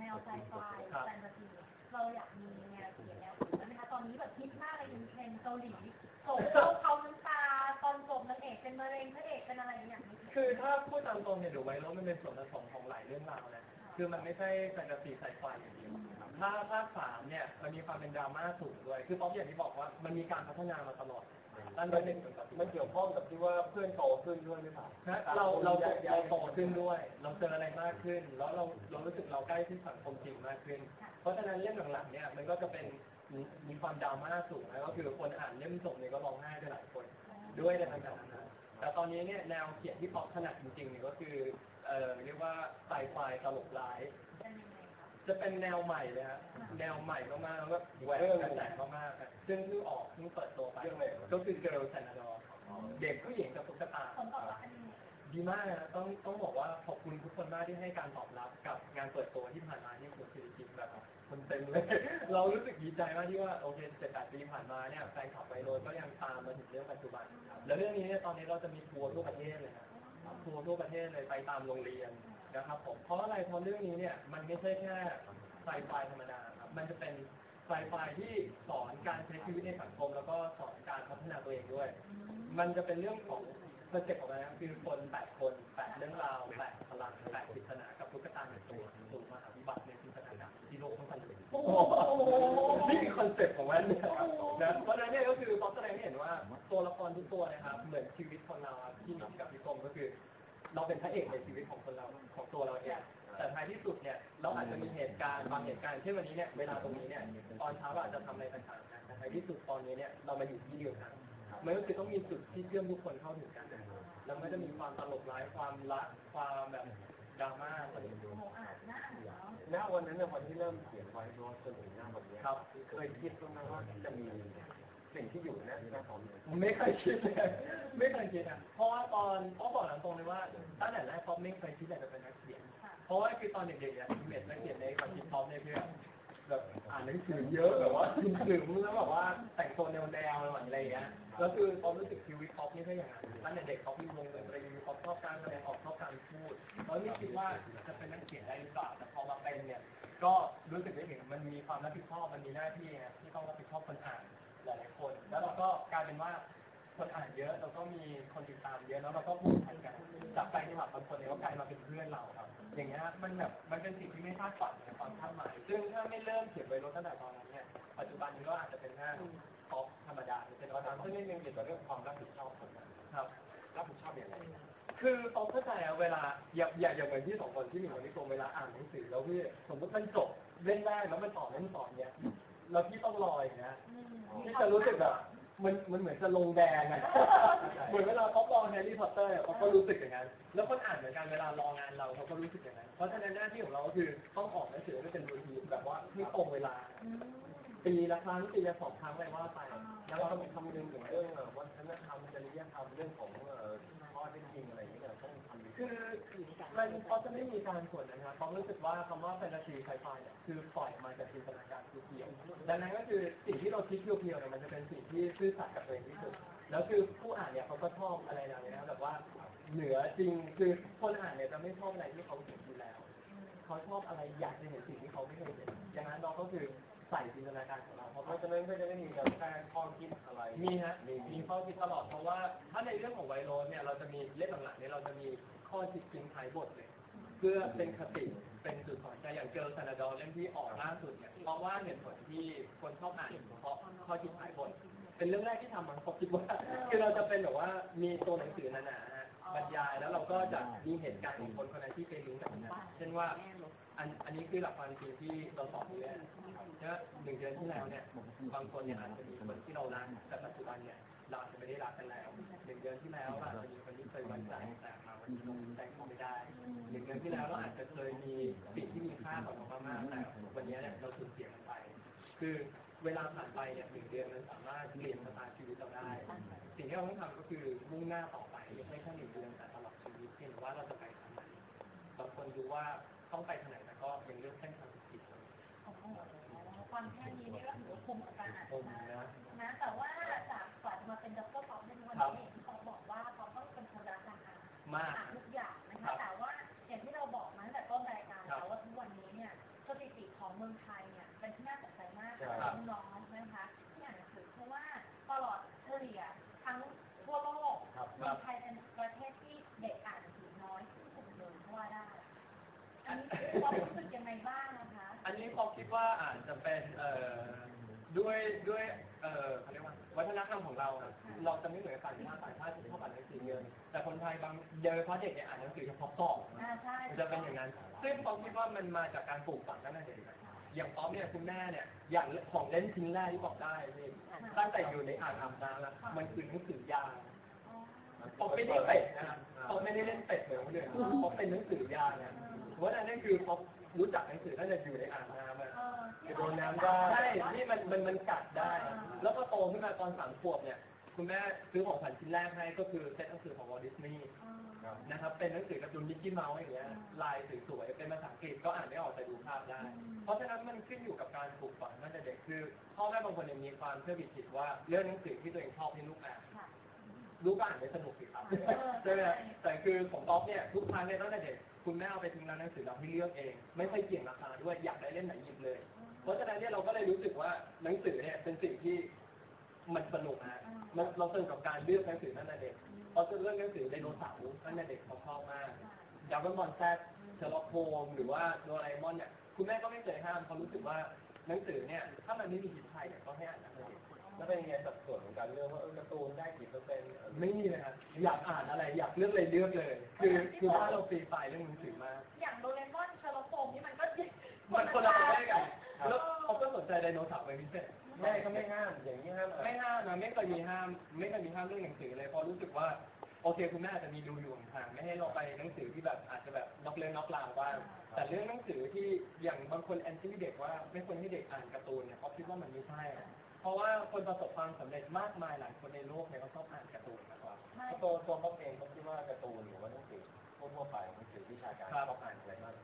แนวไซไฟครับแฟนตาซีเราอยากมีแนวเขียนแนวอื่นไหมคะตอนนี้แบบฮิตมากเลย in trend เกาหลีโศกเศร้าเคล้าน้ำตาตอนจบนางเอกเป็นมะเร็งพระเอกเป็นอะไรอย่างนี้คือถ้าพูดตามตรงเนี่ยดูไว้แล้วมันเป็นส่วนผสมของหลายเรื่องราวนะคือมันไม่ใช่แฟนตาซีไซไฟอย่างเดียวถ้าภาคสามเนี่ยมันมีความเป็นดราม่าสูงด้วย คือป๊อปอย่างที่บอกว่ามันมีการพัฒนามาตลอด ตั้งแต่เด็กจนปัจจุบันมันเกี่ยวข้องกับที่ว่าเพื่อนโตขึ้นด้วยหรือเปล่านะเราเราเราโตขึ้นด้วย เราเจออะไรมากขึ้น แล้วเราเรารู้สึกเราใกล้ที่สังคมจริงมากขึ้น เพราะฉะนั้นเล่มหลังๆเนี่ยมันก็จะเป็นมีมีความดราม่าสูงนะก็คือคนอ่านเล่มจบเนี่ยก็ร้องไห้ไปหลายคนด้วยในทางการนั้นแต่ตอนนี้เนี่ยแนวเขียนที่ป๊อปถนัดจริงๆเนี่ยก็คือเอ่อเรียกว่าไซไฟตลกร้าย จะเป็นแนวใหม่เลยฮะแนวใหม่มากๆแล้วก็แหวกกระแสมากๆครับซึ่งเพิ่งออกเพิ่งเปิดตัวไปก็คือ Girl s a n a d o r เด็กผู้หญิงกับตุ๊กตาผลตอบรับอันนี้ดีมากนะต้องต้องบอกว่าขอบคุณทุกคนมากที่ให้การตอบรับกับงานเปิดตัวที่ผ่านมาที่คุณสิริกิจแบบคนเต็มเลย เรารู้สึกดีใจมากที่ว่าโอเคเจ็ดแปดปีผ่านมาเนี่ยแฟนคลับไวโรดก็ยังตามมาถึงเรื่องปัจจุบัน แล้วเรื่องนี้เนี่ยตอนนี้เราจะมีทัวร์ทั่วประเทศเลยนะทัวร์ทั่วประเทศเลยไปตามโรงเรียน นะครับผมเพราะอะไรเพราะเรื่องนี้เนี่ยมันไม่ใช่แค่ไซไฟธรรมดาครับมันจะเป็นไซไฟที่สอนการใช้ชีวิตในสังคม แล้วก็สอนการพัฒนาตัวเองด้วย มันจะเป็นเรื่องของ step ของมันนะคือคนแปดคนแปดเรื่องราวแปดพลังแปดปริศนากับตุ๊กตาหนึ่งตัวสู่มหาวิบัติในจินตนาการที่โลกทั้งพันเลยโอ้โหนี่คือ concept ของมันนะครับนะเพราะฉะนั้นเนี่ยก็คือป๊อปแสดงให้เห็นว่าตัวละครทุกตัวนะครับเหมือนชีวิตของเราที่มีกับพี่กรมก็คือ เราเป็นพระเอกในชีวิตของคนเรา ตัวเราเองแต่ท้ายที่สุดเนี่ยเราอาจจะมีเหตุการณ์บางเหตุการณ์เช่นวันนี้เนี่ยเวลาตรงนี้เนี่ยตอนเช้าเราอาจจะทำอะไรต่างๆนะแต่ท้ายที่สุดตอนนี้เนี่ยเรามาอยู่ที่เดียวกันมันก็คือต้องมีจุดที่เชื่อมทุกคนเข้าถึงกันนะแล้วไม่ได้มีความตลกร้ายความรักความแบบดราม่าอะไรอย่างเงี้ยโมอ่านหน้าเหรอณวันนั้นเนี่ยวันที่เริ่มเขียนไว้โน้ตจนถึงหน้าวันเนี้ยครับเคยคิดบ้างไหมว่าจะมี สิ่งที่อยู่ในหน้าของไม่เคยคิดเลยไม่เคยคิดอะเพราะว่าตอนพ่อบอกตามตรงเลยว่าตั้งแต่แรกป๊อปไม่เคยคิดอยากจะเป็นนักเขียน เพราะว่าคือตอนเด็กๆเนี่ย image นักเขียนในความคิดป๊อปเนี่ยคือแบบอ่านหนังสือเยอะแบบว่าถึงแล้วแบบว่าแต่งตัวแนวๆอะไรอย่างเงี้ยแล้วคือป๊อปรู้สึกชีวิตป๊อปนี่ก็อย่างนั้นตั้งแต่เด็กป๊อปมีวงดนตรีป๊อปชอบการแสดงออกชอบการพูดแล้วไม่คิดว่าจะเป็นนักเขียนได้หรือเปล่าแต่พอมาเป็นเนี่ย ก็รู้สึกได้ถึงมันมีความรับผิดชอบมันมีหน้าที่ที่ต้องรับผิดชอบคนอ่าน หลายๆคน แล้วเราก็กลายเป็นว่าคนอ่านเยอะเราก็มีคนติดตามเยอะแล้วเราก็พูดทันกันจากแฟนคลับบางคนเนี่ยก็กลายมาเป็นเพื่อนเราครับ อย่างเงี้ยมันแบบมันเป็นสิ่งที่ไม่คาดฝันในความคาดหมายซึ่งถ้าไม่เริ่มเขียนไว้รถตั้งแต่ตอนนั้นเนี่ยปัจจุบันนี้ก็อาจจะเป็นหน้าท็อปธรรมดาหรือเป็นตวัอนฒนั้นนซึ่มงนี่ยังเกี่ยวกับเรื่องความรับผิดชอบคนนั้นครับรับผิดชอบอย่างไรคือต้องเข้าใจเวลาอย่าอย่าอย่างเหมือนที่สองคนที่หนึ่งคนที่โกเวลาอ่านหนังสือแล้วพี่สมมติมันจบเล่นแรกแล้วมันต่อเล่นต่อเนี่ยแล้วพี่ต้องรออย่างเงี้ย อืมพี่จะรู้สึกแบบมันมันเหมือนจะลงแดงอะเหมือนเวลาเขารอแฮร์รี่พอตเตอร์เขาก็รู้สึกอย่างนั้น แล้วคนอ่านเหมือนกันเวลารองานเราเขาก็รู้สึกอย่างนั้น เพราะฉะนั้นหน้าที่ของเราก็คือต้องออกหนังสือให้เป็น routine แบบว่าที่ตรงเวลาปีละครั้งปีละสองครั้งอะไรว่าไปแล้วเราต้องคำนึงถึงเรื่องวัฒนธรรมจริยธรรมเรื่องของข้อเท็จจริงอะไรอย่างเคือมันเขาจะไม่มีการส่วนนะครับเขารู้สึกว่าคำว่าแฟนตาซีไซไฟเนี่ยคือปล่อยมาจากจินตนาการ pure ๆดังนั้นก็คือสิ่งที่เราคิดเพียวๆเนี่ยมันจะเป็นสิ่งที่ซื่อสัตย์กับตัวเองที่สุด แล้วคือผู้อ่านเนี่ยเขาก็ชอบอะไรอย่างเงี้ยแบบว่าเหนือจริงคือคนอ่านเนี่ยจะไม่ชอบอะไรที่เขาเห็นอยู่แล้วเขาชอบอะไรอยากจะเห็นสิ่งที่เขาไม่เคยเห็นอย่างนั้นเราก็คือใส่จินตนาการของเราเพราะเพราะฉะนั้นก็จะไม่มีการแทรกข้อคิดอะไร มีฮะมีมีข้อคิดตลอดเพราะว่าถ้าในเรื่องของไวโรสเนี่ยเราจะมีเล่มหลังๆเนี่ยเราจะมี ข้อคิดทิ้งท้ายบทเลย เพื่อเป็นคติเป็นจุดสอนใจอย่างเจอซานาดอเล่มที่ออกล่าสุดเนี่ยเพราะว่าเหตุผลที่คนชอบอ่านเพราะข้อคิดท้ายบทเป็นเรื่องแรกที่ทำมันผมคิดว่าคือเราจะเป็นแบบว่ามีตัวหนังสือหนาๆฮะบรรยายแล้วเราก็จะมีเหตุการณ์ของคนคนนั้นที่เป็นลิงก์แบบนั้นเช่นว่าอันอันนี้คือหลักความจริงที่เราสอนอยู่แล้วเมื่อหนึ่งเดือนที่แล้วเนี่ยบางคนเนี่ยอาจจะมีคนที่เรารักแต่ปัจจุบันเนี่ยเราอาจจะไม่ได้รักกันแล้วหนึ่งเดือนที่แล้วอาจจะมีคนที่เคยไว้ใจแต่ มาวันนี้เราใจเขาไม่ได้หนึ่งเดือนที่แล้วเราอาจจะเคยมีสิ่งที่มีค่าต่อเรามากๆแต่วันนี้เนี่ยเราสูญเสียมันไป คือเวลาผ่านไปเนี่ยหนึ่งเดือนมันสามารถเปลี่ยนชะตาชีวิตเราได้ สิ่งที่เราต้องทำก็คือมุ่งหน้าต่อไปไม่ใช่แค่หนึ่งเดือนแต่ตลอดชีวิตเพียงแต่ว่าเราจะไปทางไหนบางคนดูว่าต้องไปทางไหนแต่ก็ยังเลือกเส้นทางผิดโอ้โหความแค่นี้นี่ก็ถือว่าคุ้มกับการอ่านผมนะนะนะแต่ว่าจากฝันมาเป็นด็อกเตอร์ป๊อปในวันนี้เขาบอกว่าเขาต้องเป็นคนรักการอ่านมาก ว่าอาจจะเป็นเอ่อด้วยด้วยเอ่อเขาเรียกว่าวัฒนธรรมของเราอะเราจะไม่เหมือนต่างชาติต่างชาติที่ชอบอ่านหนังสือเยอะแต่คนไทยบางเยอะเพราะเด็กเนี่ยอ่านหนังสือเฉพาะสอบอ่าใช่มันจะเป็นอย่างนั้น ซึ่งผมคิดว่ามันมาจากการปลูกฝังตั้งแต่เด็กอย่างป๊อปเนี่ยคุณแม่เนี่ยอย่างของเล่นชิ้นแรกที่บอกได้พี่ตั้งแต่อยู่ในอ่างอาบน้ำแล้วมันคือหนังสือยางอ๋อผมไม่ได้เป็ดนะครับผมไม่ได้เล่นเป็ดเหมือนคนอื่นผมเป็นหนังสือยางนะเพราะฉะนั้นคือผมรู้จักหนังสือตั้งแต่อยู่ในอ่างน้ำอะเออจะ โดนน้ำได้ใช่นี่มันมันมันกัดได้ แล้วก็โตขึ้นมาตอนสามขวบเนี่ย คุณแม่ซื้อของขวัญชิ้นแรกให้ก็คือเซ็ตหนังสือของวอลต์ดิสนีย์เออครับนะครับเป็นหนังสือการ์ตูนมิกกี้เมาส์อย่างเงี้ยลายสวยๆเป็นภาษาอังกฤษก็อ่านไม่ออกแต่ดูภาพได้ เพราะฉะนั้นมันขึ้นอยู่กับการปลูกฝังตั้งแต่เด็กคือพ่อแม่บางคนเนี่ยมีความเชื่อผิดๆว่าเลือกหนังสือที่ตัวเองชอบให้ลูกอ่านค่ะลูกก็อ่านไม่สนุกสิครับใช่ไหมแต่คือของป๊อปเนี่ยทุกครั้งเนี่ยตั้งแต่เด็กคุณแม่เอาไปทิ้งร้านหนังสือเราให้เลือกเอง ไม่ค่อยเกี่ยงราคาด้วยอยากได้เล่มไหนหยิบเลย เพราะฉะนั้นเนี่ยเราก็เลยรู้สึกว่าหนังสือเนี่ยเป็นสิ่งที่มันสนุกนะมันเราสนุกกับการเลือกหนังสือตั้งแต่เด็กเพราะเลือกหนังสือไดโนเสาร์ตั้งแต่เด็กเขาชอบมากดราก้อนบอลแซดเชอร์ล็อกโฮมหรือว่าโดราเอมอนเนี่ยคุณแม่ก็ไม่เคยห้ามเพราะรู้สึกว่าหนังสือเนี่ยถ้ามันไม่มีพิษภัยเนี่ยก็ให้อ่านตั้งแต่เด็กแล้วเป็นยังไงสัดส่วนของการเลือกว่าเออการ์ตูนได้กี่เปอร์เซ็นต์ไม่มีเลยครับอยากอ่านอะไรอยากเลือกอะไรเลือกเลย คือคือบ้านเราฟรีไฟเรื่องหนังสือมากอย่างโดราเอมอนเชอร์ล็อกโฮมนี่มันก็มันคนละประเภทกัน แล้วเขาก็สนใจไดโนเสาร์เป็นพิเศษแม่ก็ไม่ห้ามอย่างนี้ห้ามอะไม่ห้ามนะไม่เคยมีห้าม ไม่เคยมีห้ามเรื่องหนังสือเลยเพราะรู้สึกว่าโอเคคุณแม่อาจจะมีดูอยู่ห่างๆไม่ให้เราไปหนังสือที่แบบอาจจะแบบนอกเรื่องนอกราวบ้างแต่เรื่องหนังสือที่อย่างบางคน anti เด็กว่าไม่ควรให้เด็กอ่านการ์ตูนเนี่ยเขาคิดว่ามันไม่ใช่อะเพราะว่าคนประสบความสำเร็จมากมายหลายคนในโลกเนี่ยเขาชอบอ่านการ์ตูนมากกว่าใช่ตัวตัวเขาเองเขาคิดว่าการ์ตูนหรือว่าหนังสือทั่วๆไปหนังสือวิชาการครับเขาอ่านอะไรมาก